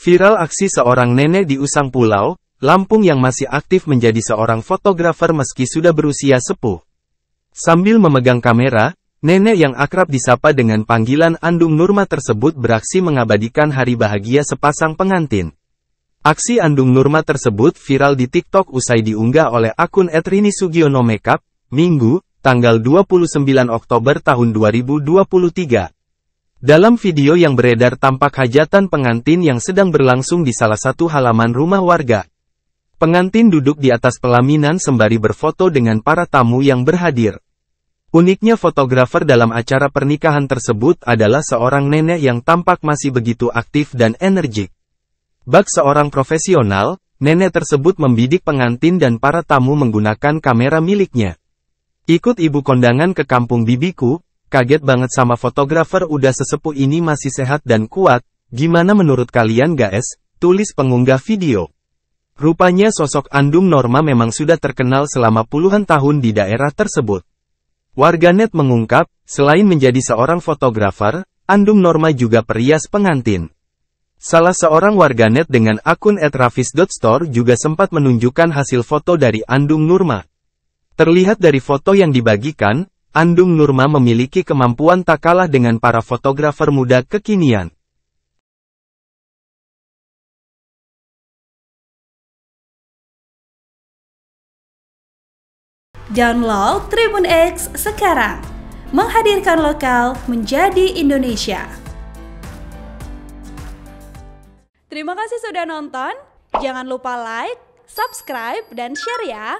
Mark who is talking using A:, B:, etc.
A: Viral aksi seorang nenek di Usang Pulau, Lampung yang masih aktif menjadi seorang fotografer meski sudah berusia sepuh. Sambil memegang kamera, nenek yang akrab disapa dengan panggilan Andung Nurma tersebut beraksi mengabadikan hari bahagia sepasang pengantin. Aksi Andung Nurma tersebut viral di TikTok usai diunggah oleh akun Etrini Sugiono Makeup, Minggu, tanggal 29 Oktober tahun 2023. Dalam video yang beredar tampak hajatan pengantin yang sedang berlangsung di salah satu halaman rumah warga. Pengantin duduk di atas pelaminan sembari berfoto dengan para tamu yang berhadir. Uniknya fotografer dalam acara pernikahan tersebut adalah seorang nenek yang tampak masih begitu aktif dan energik. Bak seorang profesional, nenek tersebut membidik pengantin dan para tamu menggunakan kamera miliknya. Ikut ibu kondangan ke kampung bibiku, kaget banget sama fotografer udah sesepuh ini masih sehat dan kuat, gimana menurut kalian guys? Tulis pengunggah video. Rupanya sosok Andung Norma memang sudah terkenal selama puluhan tahun di daerah tersebut. Warganet mengungkap, selain menjadi seorang fotografer, Andung Norma juga perias pengantin. Salah seorang warganet dengan akun @rafis.store juga sempat menunjukkan hasil foto dari Andung Nurma. Terlihat dari foto yang dibagikan, Andung Nurma memiliki kemampuan tak kalah dengan para fotografer muda kekinian.
B: Download Tribun X sekarang. Menghadirkan lokal menjadi Indonesia. Terima kasih sudah nonton. Jangan lupa like, subscribe, dan share ya.